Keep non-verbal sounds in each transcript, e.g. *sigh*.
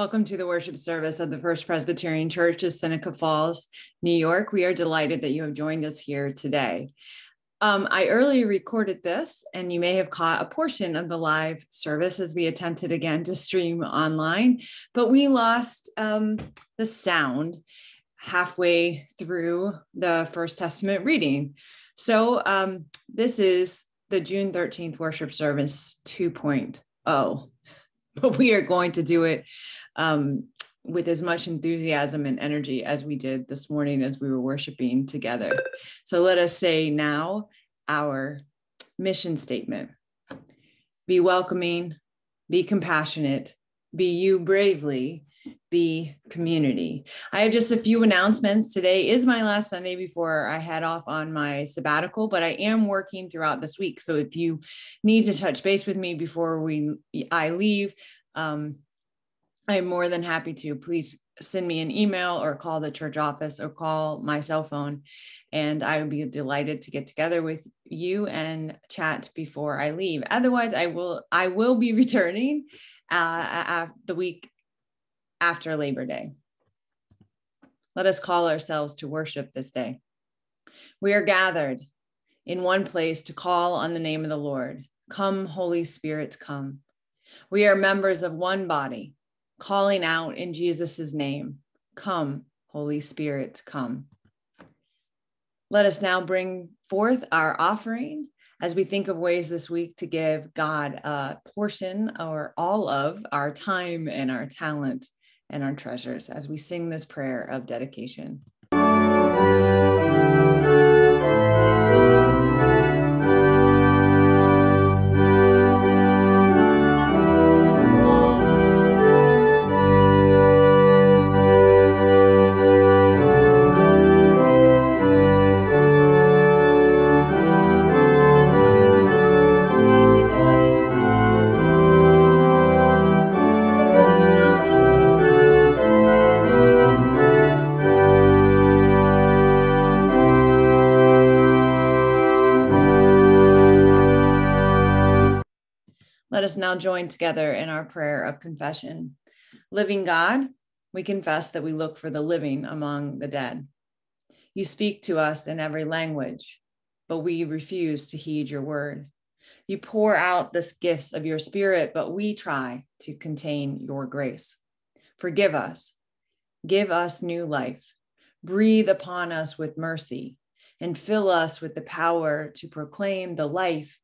Welcome to the worship service of the First Presbyterian Church of Seneca Falls, New York. We are delighted that you have joined us here today. Um, I earlier recorded this, and you may have caught a portion of the live service as we attempted again to stream online, but we lost um, the sound halfway through the First Testament reading. So um, this is the June 13th worship service 2.0 *laughs* but we are going to do it um, with as much enthusiasm and energy as we did this morning as we were worshiping together. So let us say now our mission statement be welcoming, be compassionate, be you bravely, be community. I have just a few announcements. Today is my last Sunday before I head off on my sabbatical, but I am working throughout this week. So if you need to touch base with me before we I leave, um, I'm more than happy to. Please send me an email or call the church office or call my cell phone, and I would be delighted to get together with you and chat before I leave. Otherwise, I will I will be *laughs* returning uh, the week after Labor Day. Let us call ourselves to worship this day. We are gathered in one place to call on the name of the Lord. Come, Holy Spirit, come. We are members of one body, calling out in Jesus' name Come, Holy Spirit, come. Let us now bring forth our offering as we think of ways this week to give God a portion or all of our time and our talent and our treasures as we sing this prayer of dedication. Now join together in our prayer of confession. Living God, we confess that we look for the living among the dead. You speak to us in every language, but we refuse to heed your word. You pour out the gifts of your spirit, but we try to contain your grace. Forgive us, give us new life, breathe upon us with mercy, and fill us with the power to proclaim the life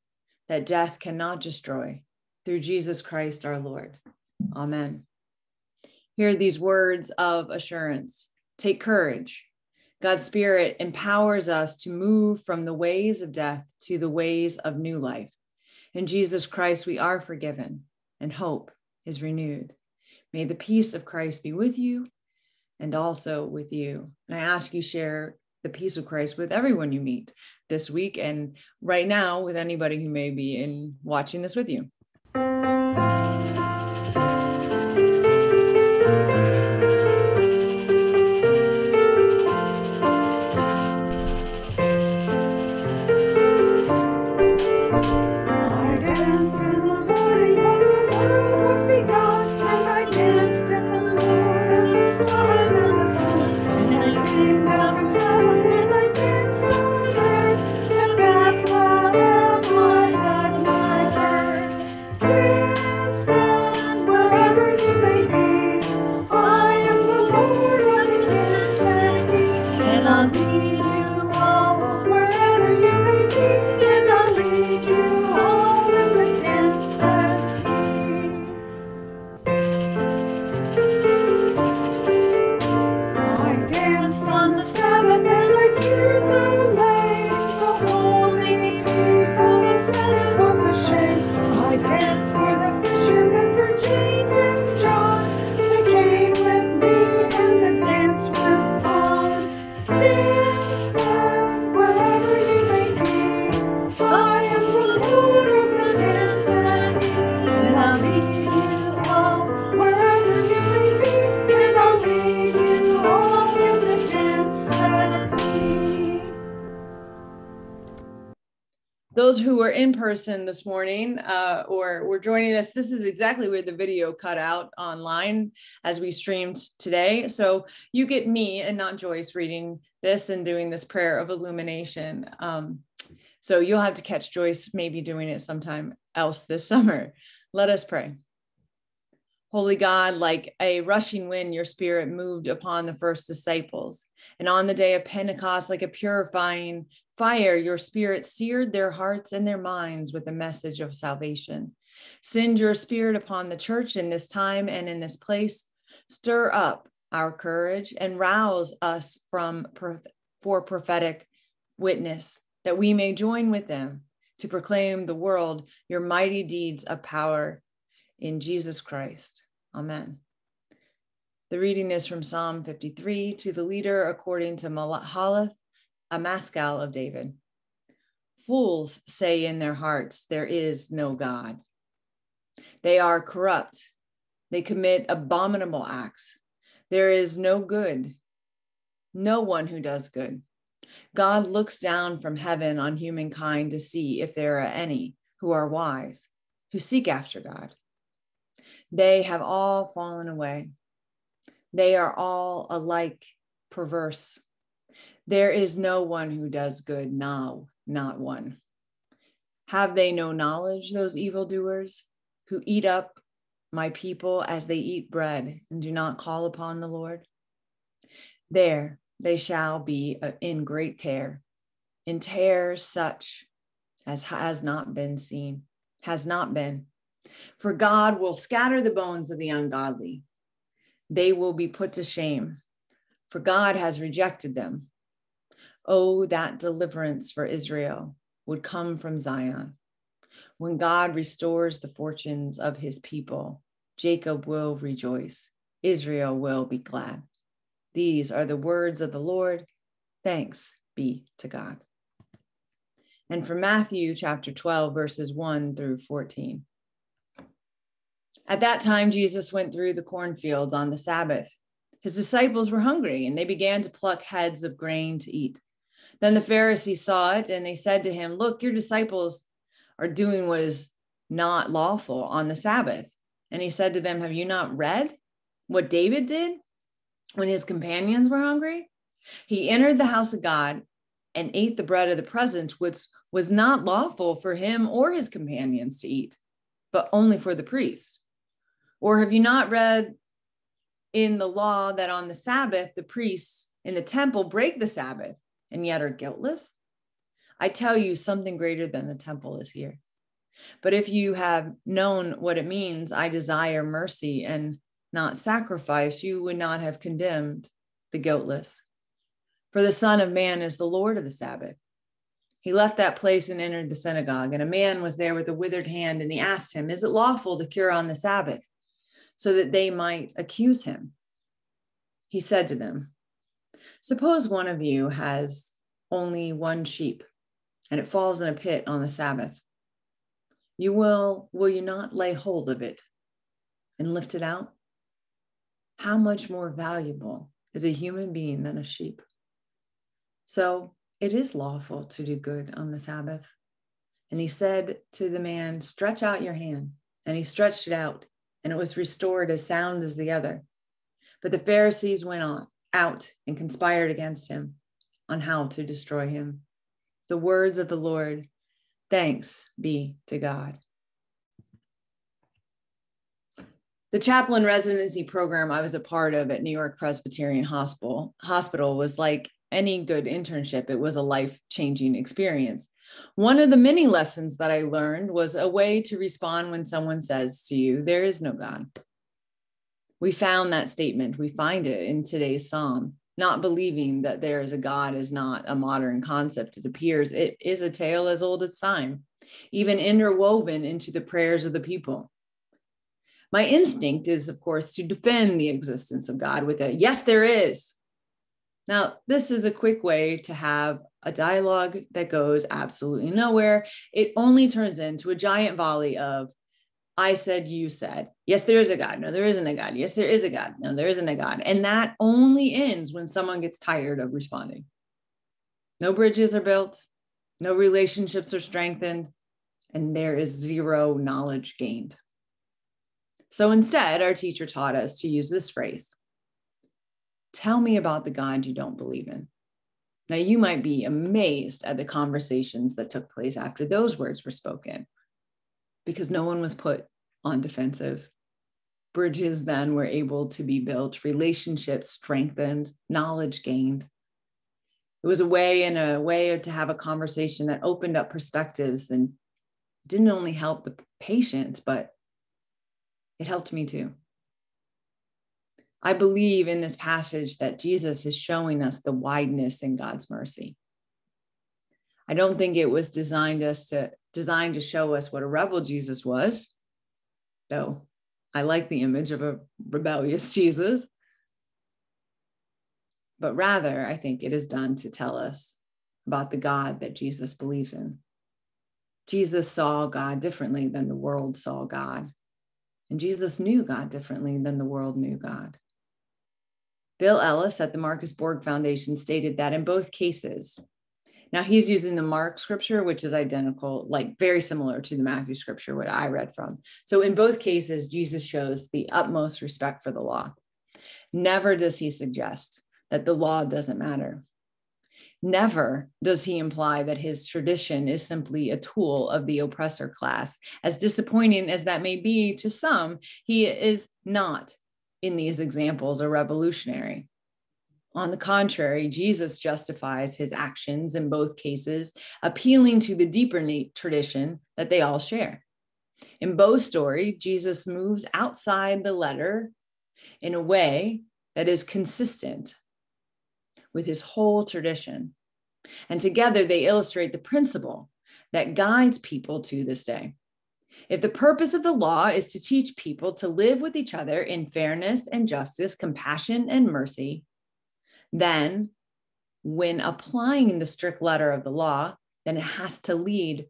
that death cannot destroy through Jesus Christ our Lord. Amen. Hear these words of assurance. Take courage. God's Spirit empowers us to move from the ways of death to the ways of new life. In Jesus Christ, we are forgiven and hope is renewed. May the peace of Christ be with you and also with you. And I ask you share the peace of Christ with everyone you meet this week and right now with anybody who may be in watching this with you. Yes, those who were in person this morning uh, or were joining us, this is exactly where the video cut out online as we streamed today. So you get me and not Joyce reading this and doing this prayer of illumination. Um, so you'll have to catch Joyce maybe doing it sometime else this *laughs* summer. Let us pray. Holy God, like a rushing wind, your spirit moved upon the first disciples. And on the day of Pentecost, like a purifying fire, your spirit seared their hearts and their minds with the message of salvation. Send your spirit upon the church in this time and in this place. Stir up our courage and rouse us from for prophetic witness that we may join with them to proclaim the world your mighty deeds of power in Jesus Christ. Amen. The reading is from Psalm 53 to the leader according to Mahalath, a maskil of David. Fools say in their hearts, There is no God. They are corrupt. They commit abominable acts. There is no good, no one who does good. God looks down from heaven on humankind to see if there are any who are wise, who seek after God. They have all fallen away. They are all alike perverse. There is no one who does good now, not one. Have they no knowledge, those evildoers who eat up my people as they eat bread and do not call upon the Lord? There they shall be uh, in great terror, in terror such as has not been seen, has not been for God will scatter the bones of the ungodly. They will be put to shame, for God has rejected them. Oh, that deliverance for Israel would come from Zion. When God restores the fortunes of his people, Jacob will rejoice, Israel will be glad. These are the words of the Lord. Thanks be to God. And from Matthew chapter 12, verses 1 through 14. At that time, Jesus went through the cornfields on the Sabbath. His disciples were hungry, and they began to pluck heads of grain to eat. Then the Pharisees saw it, and they said to him, Look, your disciples are doing what is not lawful on the Sabbath. And he said to them, Have you not read what David did when his companions were hungry? He entered the house of God and ate the bread of the presence, which was not lawful for him or his companions to eat, but only for the priests. Or have you not read in the law that on the Sabbath, the priests in the temple break the Sabbath and yet are guiltless? I tell you, something greater than the temple is here. But if you have known what it means, I desire mercy and not sacrifice, you would not have condemned the guiltless. For the Son of Man is the Lord of the Sabbath. He left that place and entered the synagogue, and a man was there with a withered hand, and he asked him, Is it lawful to cure on the Sabbath? So that they might accuse him. He said to them, Suppose one of you has only one sheep and it falls in a pit on the Sabbath. You will, will you not lay hold of it and lift it out? How much more valuable is a human being than a sheep? So it is lawful to do good on the Sabbath. And he said to the man, Stretch out your hand. And he stretched it out, and it was restored as sound as the other. But the Pharisees went on out and conspired against him on how to destroy him. The words of the Lord, thanks be to God. The chaplain residency program I was a part of at New York Presbyterian Hospital, hospital was like any good internship, it was a life changing experience. One of the many lessons that I learned was a way to respond when someone says to you, There is no God. We found that statement, we find it in today's psalm. Not believing that there is a God is not a modern concept. It appears it is a tale as old as time, even interwoven into the prayers of the people. My instinct is, of course, to defend the existence of God with a yes, there is. Now, this is a quick way to have a dialogue that goes absolutely nowhere. It only turns into a giant volley of, I said, you said. Yes, there is a God. No, there isn't a God. Yes, there is a God. No, there isn't a God. And that only ends when someone gets tired of responding. No bridges are built. No relationships are strengthened, and there is zero knowledge gained. So instead, our teacher taught us to use this phrase Tell me about the God you don't believe in. Now, you might be amazed at the conversations that took place after those words were spoken because no one was put on defensive. Bridges then were able to be built, relationships strengthened, knowledge gained. It was a way and a way to have a conversation that opened up perspectives and didn't only help the patient, but it helped me too. I believe in this passage that Jesus is showing us the wideness in God's mercy. I don't think it was designed us to designed to show us what a rebel Jesus was, though I like the image of a rebellious *laughs* Jesus. But rather, I think it is done to tell us about the God that Jesus believes in. Jesus saw God differently than the world saw God. And Jesus knew God differently than the world knew God. Bill Ellis at the Marcus Borg Foundation stated that in both cases, now he's using the Mark scripture, which is identical, like very similar to the Matthew scripture, what I read from. So in both cases, Jesus shows the utmost respect for the law. Never does he suggest that the law doesn't matter. Never does he imply that his tradition is simply a tool of the oppressor class. As disappointing as that may be to some, he is not in these examples are revolutionary. On the contrary, Jesus justifies his actions in both cases, appealing to the deeper tradition that they all share. In both story, Jesus moves outside the letter in a way that is consistent with his whole tradition. And together they illustrate the principle that guides people to this day. If the purpose of the law is to teach people to live with each other in fairness and justice, compassion and mercy, then when applying the strict letter of the law, then it has to lead,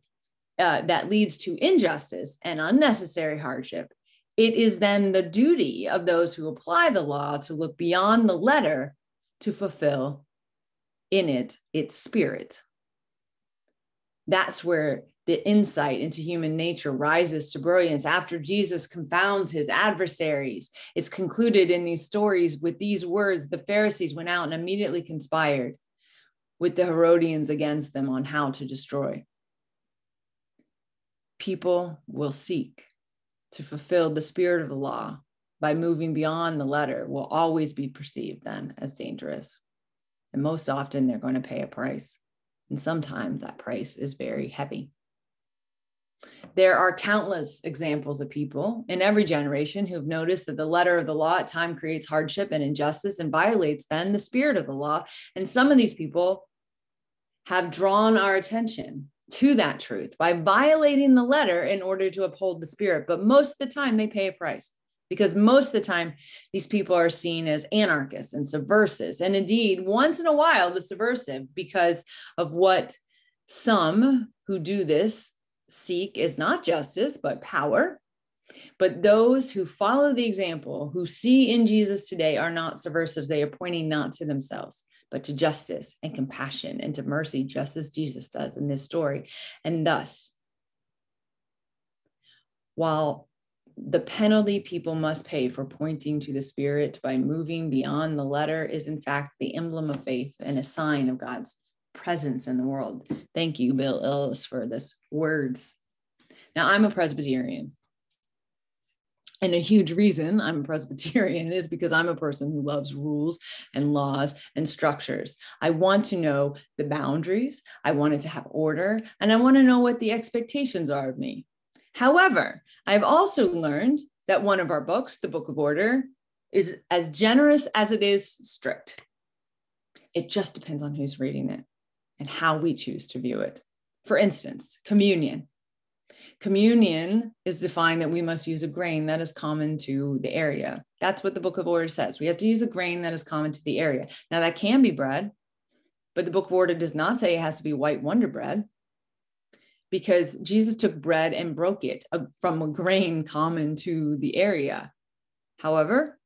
uh, that leads to injustice and unnecessary hardship. It is then the duty of those who apply the law to look beyond the letter to fulfill in it its spirit. That's where the insight into human nature rises to brilliance after Jesus confounds his adversaries. It's concluded in these stories with these words the Pharisees went out and immediately conspired with the Herodians against them on how to destroy. People will seek to fulfill the spirit of the law by moving beyond the letter, will always be perceived then as dangerous. And most often, they're going to pay a price. And sometimes that price is very heavy. There are countless examples of people in every generation who've noticed that the letter of the law at time creates hardship and injustice and violates then the spirit of the law. And some of these people have drawn our attention to that truth by violating the letter in order to uphold the spirit. But most of the time, they pay a price because most of the time, these people are seen as anarchists and subversives. And indeed, once in a while, the subversive, because of what some who do this seek is not justice, but power. But those who follow the example, who see in Jesus today, are not subversives. They are pointing not to themselves, but to justice and compassion and to mercy, just as Jesus does in this story. And thus, while the penalty people must pay for pointing to the Spirit by moving beyond the letter is, in fact, the emblem of faith and a sign of God's presence in the world. Thank you, Bill Ellis, for this words. Now, I'm a Presbyterian. And a huge reason I'm a Presbyterian *laughs* is because I'm a person who loves rules and laws and structures. I want to know the boundaries, I wanted to have order, and I want to know what the expectations are of me. However, I've also learned that one of our books, the Book of Order, is as generous as it is strict. It just depends on who's reading it and how we choose to view it. For instance, communion. Communion is defined that we must use a grain that is common to the area. That's what the Book of Order says. We have to use a grain that is common to the area. Now, that can be bread, but the Book of Order does not say it has to be white wonder bread because Jesus took bread and broke it uh, from a grain common to the area. However,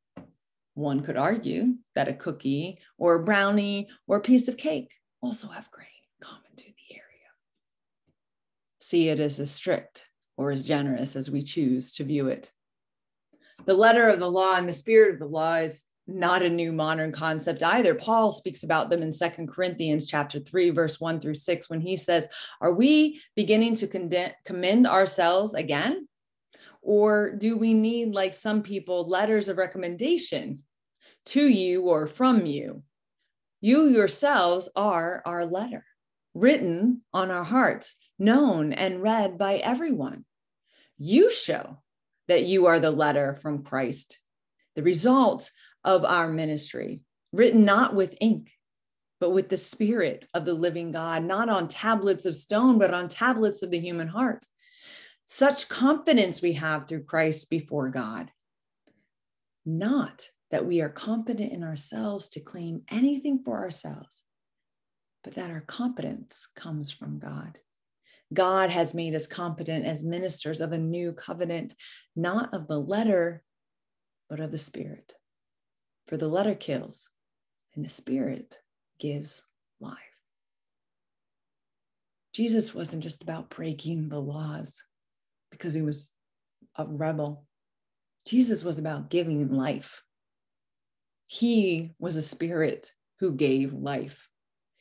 one could argue that a cookie or a brownie or a piece of cake also have grain common to the area. see it as as strict or as generous as we choose to view it. The letter of the law and the spirit of the law is not a new modern concept either. Paul speaks about them in Second Corinthians chapter 3 verse 1 through 6 when he says, "Are we beginning to commend ourselves again? Or do we need like some people letters of recommendation to you or from you? You yourselves are our letter, written on our hearts, known and read by everyone. You show that you are the letter from Christ, the result of our ministry, written not with ink, but with the Spirit of the living God, not on tablets of stone, but on tablets of the human heart. Such confidence we have through Christ before God. Not that we are competent in ourselves to claim anything for ourselves, but that our competence comes from God. God has made us competent as ministers of a new covenant, not of the letter, but of the spirit. For the letter kills, and the spirit gives life. Jesus wasn't just about breaking the laws because he was a rebel. Jesus was about giving life. He was a spirit who gave life.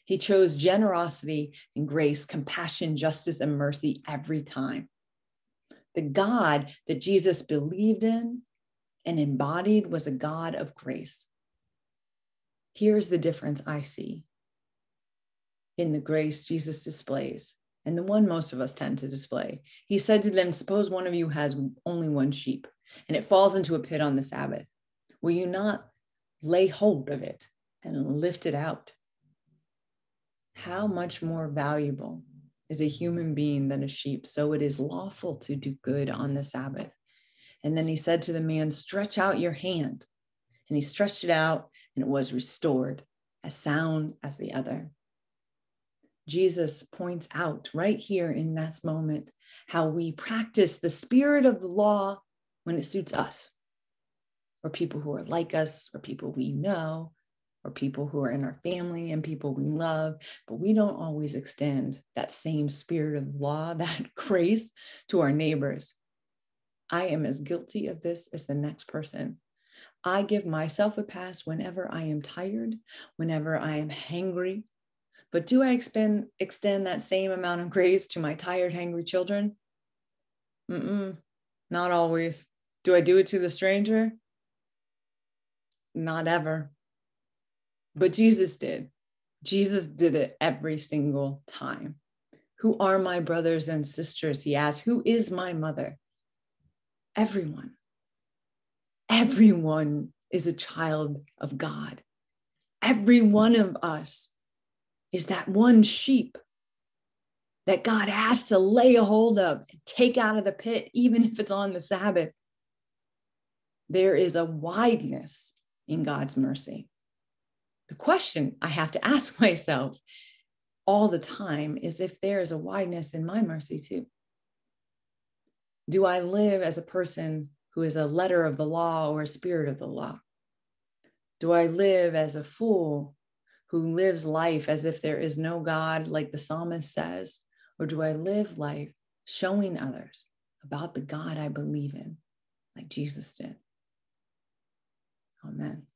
He chose generosity and grace, compassion, justice, and mercy every time. The God that Jesus believed in and embodied was a God of grace. Here's the difference I see in the grace Jesus displays and the one most of us tend to display. He said to them, Suppose one of you has only one sheep and it falls into a pit on the Sabbath. Will you not lay hold of it and lift it out? how much more valuable is a human being than a sheep? So it is lawful to do good on the Sabbath. And then he said to the man, Stretch out your hand. And he stretched it out, and it was restored, as sound as the other. Jesus points out right here in this moment how we practice the spirit of the law when it suits us, or people who are like us, or people we know, or people who are in our family and people we love, but we don't always extend that same spirit of law, *laughs* that grace to our neighbors. I am as guilty of this as the next person. I give myself a pass whenever I am tired, whenever I am hangry. But do I expend, extend that same amount of grace to my tired, hangry children? Mm-mm, not always. Do I do it to the stranger? Not ever. But Jesus did. Jesus did it every single time. Who are my brothers and sisters? He asked. Who is my mother? Everyone. Everyone is a child of God. Every one of us is that one sheep that God has to lay a hold of and take out of the pit, even if it's on the Sabbath. There is a wideness in God's mercy the question I have to *laughs* ask myself all the time is if there is a wideness in my mercy too. Do I live as a person who is a letter of the law or a spirit of the law? Do I live as a fool who lives life as if there is no God, like the psalmist says? Or do I live life showing others about the God I believe in, like Jesus did? Amen.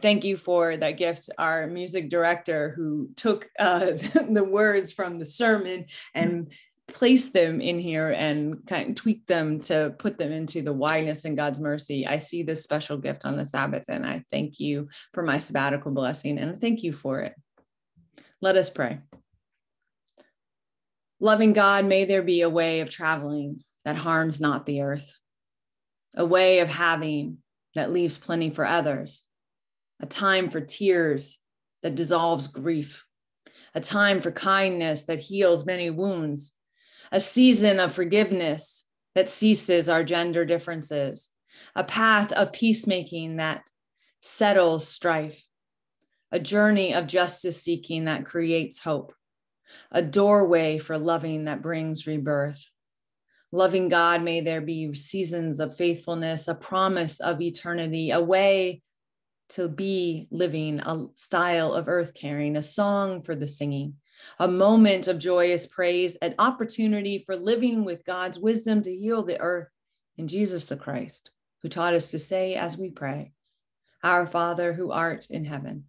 Thank you for that gift. Our music director who took uh, *laughs* the words from the sermon and placed them in here and kind of tweaked them to put them into the wideness and God's mercy. I see this special gift on the Sabbath, and I thank you for my sabbatical blessing and thank you for it. Let us pray. Loving God, may there be a way of traveling that harms not the earth, a way of having that leaves plenty for others, a time for tears that dissolves grief, a time for kindness that heals many wounds, a season of forgiveness that ceases our gender differences, a path of peacemaking that settles strife, a journey of justice seeking that creates hope a doorway for loving that brings rebirth. Loving God, may there be seasons of faithfulness, a promise of eternity, a way to be living, a style of earth caring, a song for the singing, a moment of joyous praise, an opportunity for living with God's wisdom to heal the earth in Jesus the Christ, who taught us to say as we pray, Our Father who art in heaven,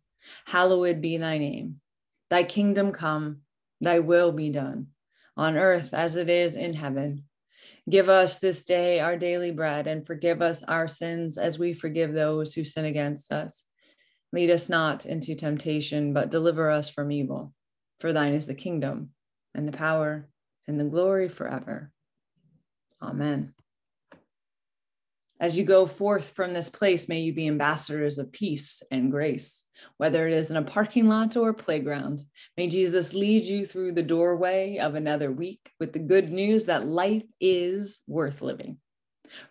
hallowed be thy name. Thy kingdom come Thy will be done on earth as it is in heaven. Give us this day our daily bread and forgive us our sins as we forgive those who sin against us. Lead us not into temptation, but deliver us from evil. For thine is the kingdom and the power and the glory forever. Amen. As you go forth from this place, may you be ambassadors of peace and grace, whether it is in a parking lot or a playground. May Jesus lead you through the doorway of another week with the good news that life is worth living.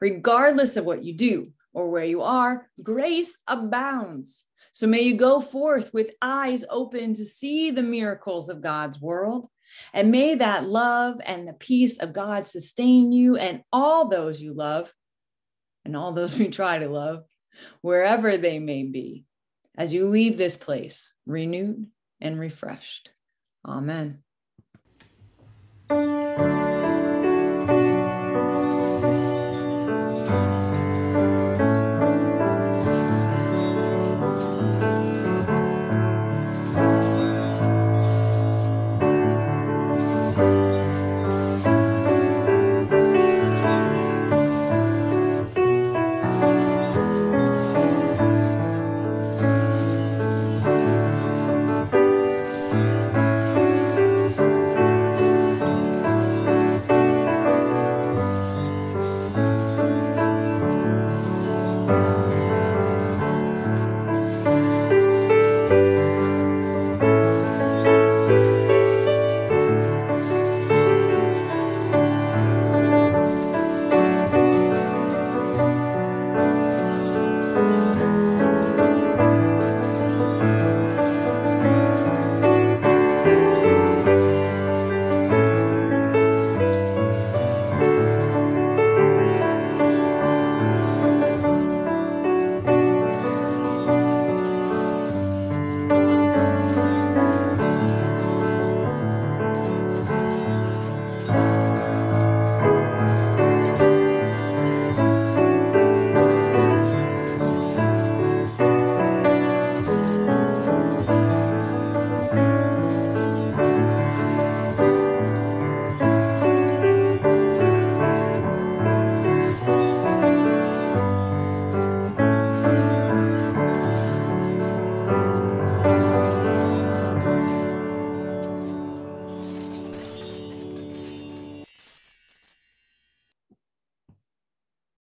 Regardless of what you do or where you are, grace abounds. So may you go forth with eyes open to see the miracles of God's world. And may that love and the peace of God sustain you and all those you love and all those *laughs* we try to love, wherever they may be, as you leave this place renewed and refreshed. Amen.